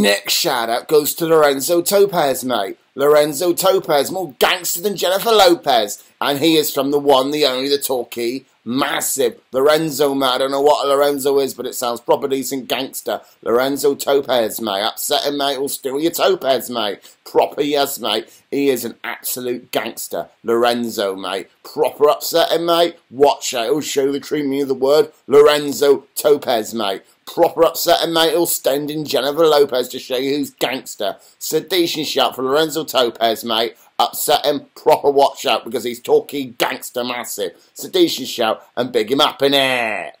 Next shout out goes to Lorenzo Topaz, mate. Lorenzo Topaz, more gangster than Jennifer Lopez. And he is from the one, the only, the Torquay, massive. Lorenzo, mate. I don't know what Lorenzo is, but it sounds proper decent gangster. Lorenzo Topaz, mate. Upset him, mate. Will steal your Topaz, mate. Proper yes, mate. He is an absolute gangster. Lorenzo, mate. Proper upset him, mate. Watch out. He'll show the true meaning of the word. Lorenzo Topaz, mate proper upset and mate will stand in Jennifer Lopez to show you who's gangster. So decent shout for Lorenzo Topaz, mate. Upset him, proper watch out because he's talking gangster massive. Decent shout and big him up in it.